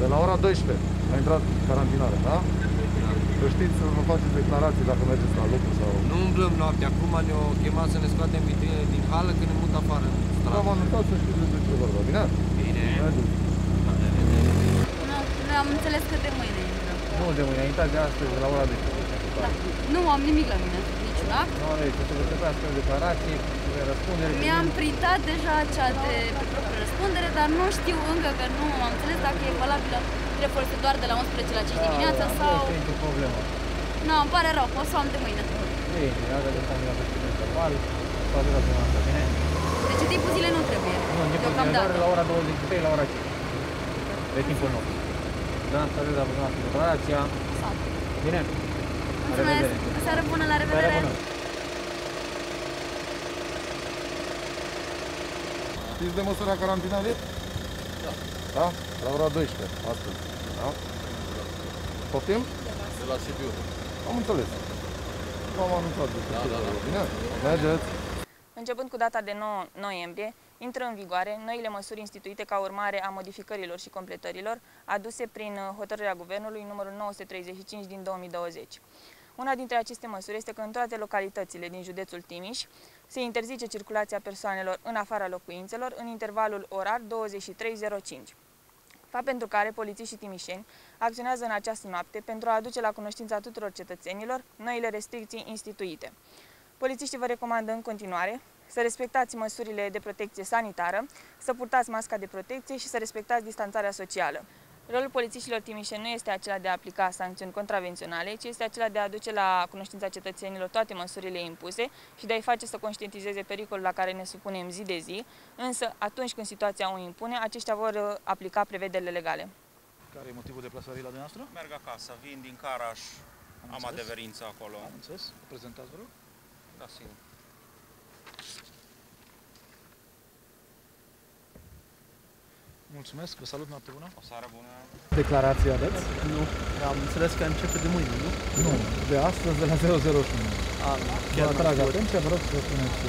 de la ora 12 a intrat carantinare, da? Să știți să vă faceți declarații dacă mergeți la lucru sau... Nu umblăm noaptea. Acum ne-au chemat să ne scoatem vitrinele din hală că ne mut afară în Da, stradă. v-am anunțat să știți despre ce vorba, bine? Bine. Mergeți. Nu, noi am înțeles că de mâine intrăm. Nu de mâine, a intrat de astăzi, de la ora 12. Da. Nu am nimic la mine, niciun act. Nu aveți, să vă trebuiască o declarație, de răspundere. Mi-am printat deja cea de pe proprie răspundere, dar nu știu încă că nu am înțeles dacă e valabilă, trebuie folosită doar de la 11 la 5 dimineața sau... Nu este nicio problemă. Nu, îmi pare rău, o să o am de mâine. Bine, ia de să am eu pe interval, să ajutați dumneavoastră, bine? Deci în timpul zilei nu trebuie, Nu, în timpul zilei, deocamdată. doar la ora 23, la ora 5. De timpul nostru. Da, să ajutați dumneavoastră declarația. Bine? La Mulțumesc, revedere. seară bună, la Seară revedere! bună. Știți de măsura carantinare? Da. Da? La ora 12, astăzi. Da? Poftim? De la Sibiu. Am înțeles. V-am anunțat despre Da, ce da, da. vorba, Bine? Mergeți. Începând cu data de 9 noiembrie, intră în vigoare noile măsuri instituite ca urmare a modificărilor și completărilor aduse prin uh, hotărârea Guvernului numărul 935 din 2020. Una dintre aceste măsuri este că în toate localitățile din județul Timiș se interzice circulația persoanelor în afara locuințelor în intervalul orar 23.05. Fapt pentru care polițiștii timișeni acționează în această noapte pentru a aduce la cunoștința tuturor cetățenilor noile restricții instituite. Polițiștii vă recomandă în continuare să respectați măsurile de protecție sanitară, să purtați masca de protecție și să respectați distanțarea socială. Rolul polițiștilor timișeni nu este acela de a aplica sancțiuni contravenționale, ci este acela de a aduce la cunoștința cetățenilor toate măsurile impuse și de a-i face să conștientizeze pericolul la care ne supunem zi de zi, însă atunci când situația o impune, aceștia vor uh, aplica prevederile legale. Care e motivul deplasării la dumneavoastră? Merg acasă, vin din Caraș, am, înțeles. adeverință acolo. Am înțeles. Prezentați, vă rog. Da, sigur. Mulțumesc, vă salut, noapte bună. O seară bună. Declarația aveți? Nu, am înțeles că începe de mâine, nu? Nu, de astăzi de la 001. A, Vă chiar atrag n-am știut. atenția, vă rog să puneți...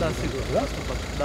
Da, sigur. Da? Asta fac. Da.